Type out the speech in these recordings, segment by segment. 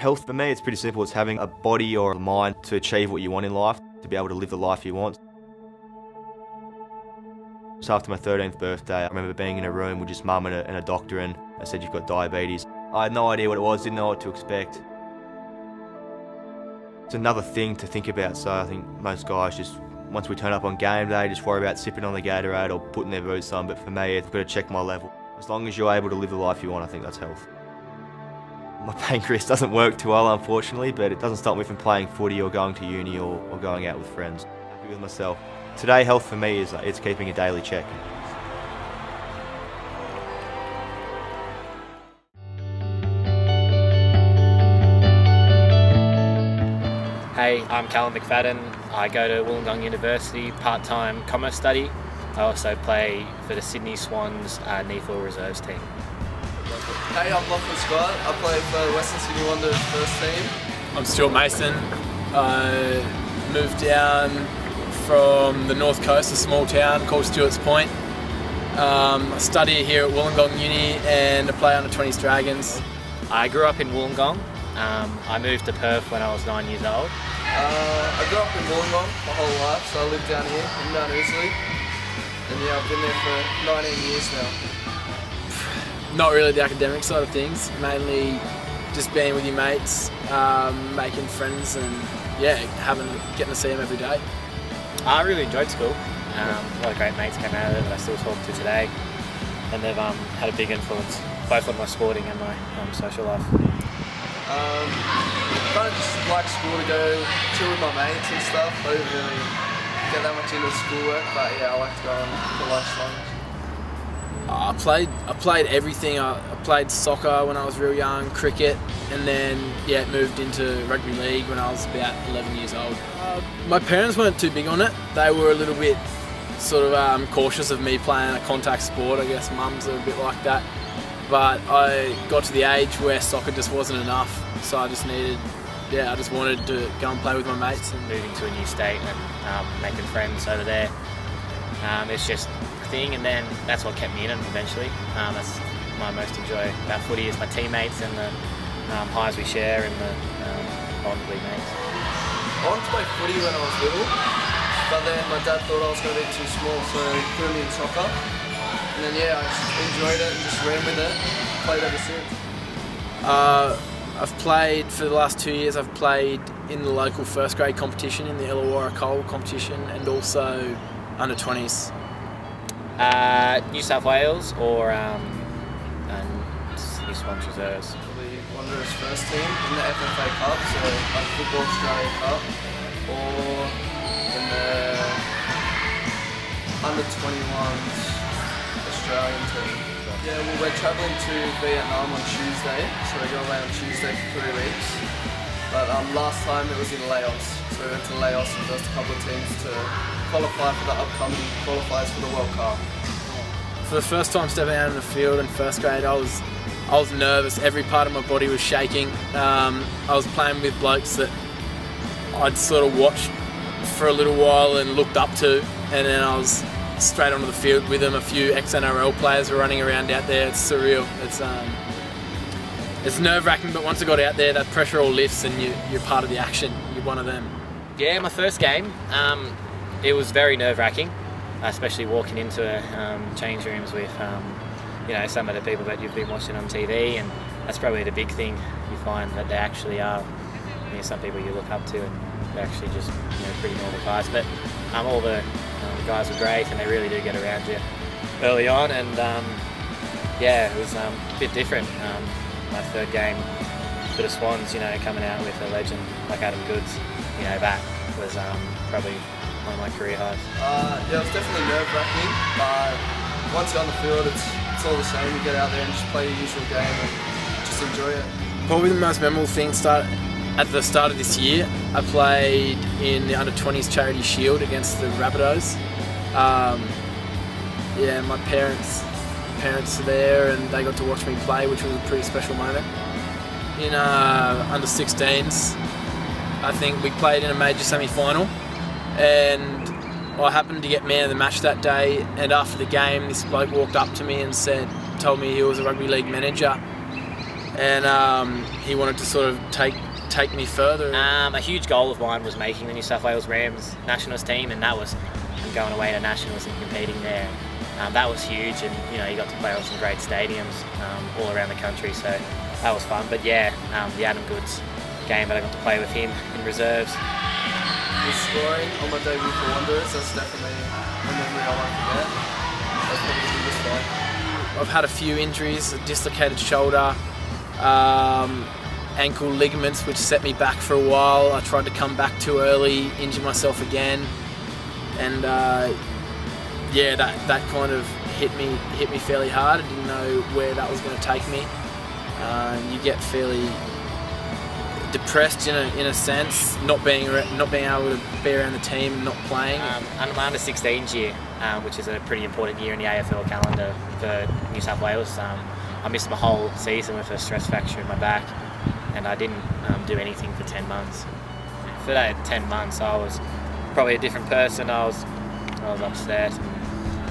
Health for me, it's pretty simple. It's having a body or a mind to achieve what you want in life, to be able to live the life you want. So after my 13th birthday, I remember being in a room with just mum and a, and a doctor and I said, you've got diabetes. I had no idea what it was, didn't know what to expect. It's another thing to think about, so I think most guys just, once we turn up on game day, just worry about sipping on the Gatorade or putting their boots on, but for me, I've got to check my level. As long as you're able to live the life you want, I think that's health. My pancreas doesn't work too well, unfortunately, but it doesn't stop me from playing footy or going to uni or, or going out with friends. Happy with myself. Today, health for me is it's keeping a daily check. Hey, I'm Callum McFadden. I go to Wollongong University part-time commerce study. I also play for the Sydney Swans uh, reserves team. Hey, I'm Lachlan Scott. I play for Western Sydney Wanderers first team. I'm Stuart Mason. I moved down from the north coast, a small town called Stuarts Point. Um, I study here at Wollongong Uni and I play under 20s Dragons. I grew up in Wollongong. Um, I moved to Perth when I was nine years old. Uh, I grew up in Wollongong my whole life, so I live down here in Mount Ousley. And yeah, I've been there for 19 years now. Not really the academic side of things, mainly just being with your mates, um, making friends and yeah, having getting to see them every day. I really enjoyed school. Um, a lot of great mates came out of it that I still talk to today, and they've um, had a big influence both on my sporting and my um, social life. Um, kind of just like school to go chill with my mates and stuff. I didn't really get that much into schoolwork, but yeah, I like to go on for lunch lunch. I played I played everything. I, played soccer when I was real young, cricket, and then yeah, moved into rugby league when I was about 11 years old. Uh, my parents weren't too big on it. They were a little bit sort of um, cautious of me playing a contact sport. I guess mums are a bit like that. But I got to the age where soccer just wasn't enough, so I just needed, yeah, I just wanted to go and play with my mates. And moving to a new state and um, making friends over there, um, it's just thing, and then that's what kept me in it eventually. Um, that's my most enjoy about footy is my teammates and the um, highs we share and the um, bond we make. I wanted to play footy when I was little, but then my dad thought I was going to be too small, so he put me in soccer. And then yeah, I just enjoyed it and just ran with it. Played ever since. Uh, I've played for the last two years. I've played in the local first grade competition, in the Illawarra Coal competition, and also under 20s. Uh, New South Wales or um, New Swans Reserves? The Wanderers first team in the FFA Cup, so like Football Australia Cup, or in the under 21s Australian team. Yeah, well we're travelling to Vietnam on Tuesday, so we go away on Tuesday for three weeks. But um, last time it was in Laos, went to Laos and just a couple of teams to qualify for the upcoming qualifiers for the World Cup. For the first time stepping out in the field in first grade, I was I was nervous. Every part of my body was shaking. Um, I was playing with blokes that I'd sort of watched for a little while and looked up to, and then I was straight onto the field with them. A few ex-NRL players were running around out there. It's surreal. It's um, it's nerve-wracking, but once I got out there, that pressure all lifts, and you, you're part of the action. You're one of them. Yeah, my first game. Um, it was very nerve-wracking, especially walking into um, change rooms with um, you know some of the people that you've been watching on TV, and that's probably the big thing you find that they actually are. You know, some people you look up to, and they're actually just you know pretty normal guys. But um, all the um, guys were great, and they really do get around you early on, and um, yeah, it was um, a bit different. my third game for the Swans, you know, coming out with a legend like Adam Goodes, you know, that was probably one of my career highs? Uh, yeah, it was definitely nerve wracking, but once you're on the field, it's, it's all the same. You get out there and just play your usual game and just enjoy it. Probably the most memorable thing start at the start of this year. I played in the under 20s charity shield against the Rabbitohs. Um, yeah, my parents parents are there and they got to watch me play, which was a pretty special moment. In uh, under 16s, I think we played in a major semi-final and I happened to get man of the match that day. And after the game, this bloke walked up to me and said, told me he was a rugby league manager, and um, he wanted to sort of take take me further. Um, a huge goal of mine was making the New South Wales Rams nationals team, and that was going away to nationals and competing there. Um, that was huge, and you know you got to play on some great stadiums um, all around the country, so that was fun. But yeah, um, the Adam Goodes game that I got to play with him in reserves. The scoring on my debut for Wanderers, that's definitely a memory I won't forget. That's probably the biggest fight. I've had a few injuries, a dislocated shoulder, um, ankle ligaments, which set me back for a while. I tried to come back too early, injure myself again, and uh, yeah, that, that kind of hit me hit me fairly hard. I didn't know where that was going to take me. Uh, you get fairly depressed in a, in a sense, not being not being able to be around the team, not playing. Um, my under 16s year, um, which is a pretty important year in the AFL calendar for New South Wales. Um, I missed my whole season with a stress fracture in my back, and I didn't um, do anything for 10 months. For that 10 months, I was probably a different person. I was I was upset.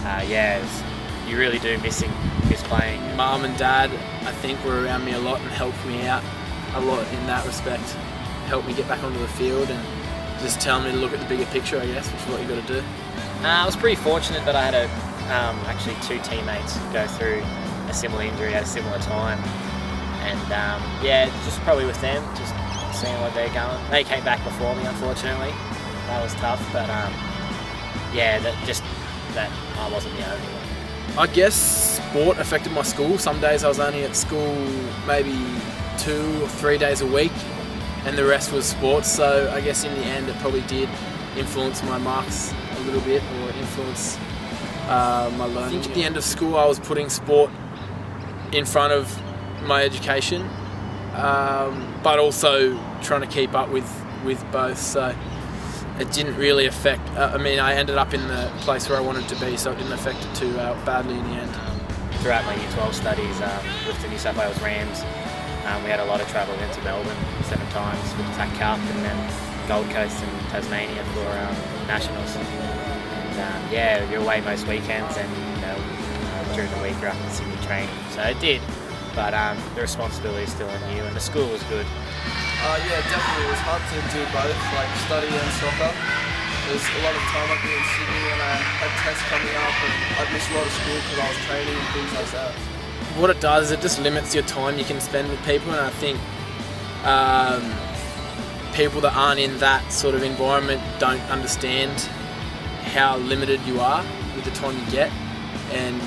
Uh, yeah, was, you really do missing miss playing. Mum and dad, I think, were around me a lot and helped me out a lot in that respect. Helped me get back onto the field and just tell me to look at the bigger picture, I guess, which is what you got to do. Uh, I was pretty fortunate that I had a, um, actually two teammates go through a similar injury at a similar time, and um, yeah, just probably with them, just seeing what they're going. They came back before me, unfortunately. That was tough, but um, yeah, that just that I wasn't the only one. I guess sport affected my school. Some days I was only at school maybe two or three days a week, and the rest was sports. So I guess in the end, it probably did influence my marks a little bit, or influence uh, my learning. I think at the end of school, I was putting sport in front of my education, um, but also trying to keep up with with both. So it didn't really affect. Uh, I mean, I ended up in the place where I wanted to be, so it didn't affect it too uh, badly in the end. Um, throughout my Year 12 studies um, with the New South Wales Rams, um, we had a lot of travel into Melbourne seven times with TAC Cup and then Gold Coast and Tasmania for um, nationals. And um, yeah, you're away most weekends and you know uh, during the week you're up in Sydney training. So it did, but um, the responsibility is still on you and the school was good. Uh, yeah, definitely. It was hard to do both, like study and soccer. There's a lot of time I'd be in Sydney and I had tests coming up and I'd miss a lot of school because I was training and things like that what it does is it just limits your time you can spend with people, and I think um, people that aren't in that sort of environment don't understand how limited you are with the time you get, and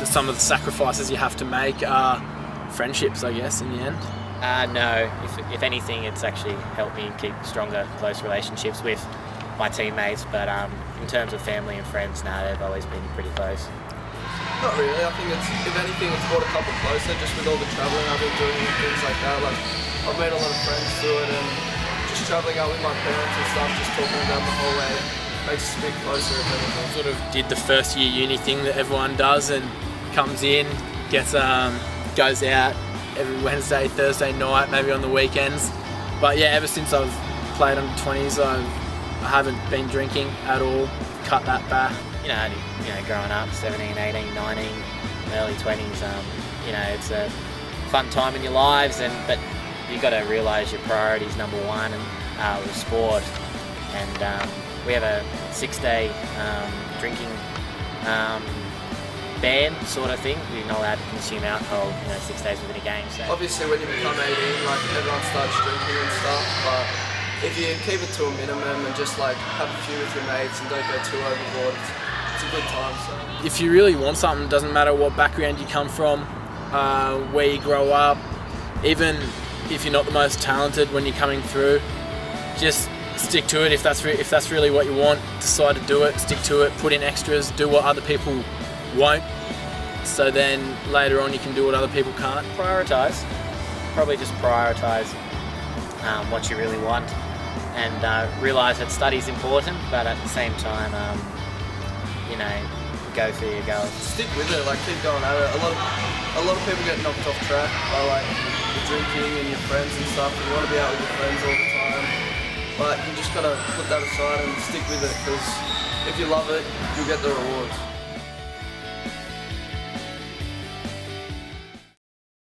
the, some of the sacrifices you have to make are friendships, I guess, in the end. Uh, no, if, if anything, it's actually helped me keep stronger, close relationships with my teammates. But um, in terms of family and friends, now nah, they've always been pretty close. Not really. I think it's, if anything, it's brought a couple closer just with all the travelling I've been doing and things like that. Like, I've made a lot of friends through it and just travelling out with my parents and stuff, just talking them the whole way makes us a bit closer if anything. Sort of did the first year uni thing that everyone does and comes in, gets um, goes out every Wednesday, Thursday night, maybe on the weekends. But yeah, ever since I've played under 20s, I've, I haven't been drinking at all, cut that back you know, you know, growing up, 17, 18, 19, early 20s, um, you know, it's a fun time in your lives, and but you've got to realise your priorities. Number one, and uh, was sport, and um, we have a six-day um, drinking um, ban sort of thing. You're not allowed to consume alcohol, you know, six days within a game. So obviously, when you become 18, like everyone starts drinking and stuff, but if you keep it to a minimum and just like have a few with your mates and don't go too overboard, it's a good time. So. If you really want something, doesn't matter what background you come from, uh, where you grow up, even if you're not the most talented when you're coming through, just stick to it. If that's if that's really what you want, decide to do it. Stick to it. Put in extras. Do what other people won't. So then later on, you can do what other people can't. Prioritize. Probably just prioritize um, what you really want, and uh, realise that study is important, but at the same time. Um, you know, go for your goals. Stick with it, like keep going at it. A lot of a lot of people get knocked off track by like the drinking and your friends and stuff. You want to be out with your friends all the time, but you just gotta put that aside and stick with it because if you love it, you'll get the rewards.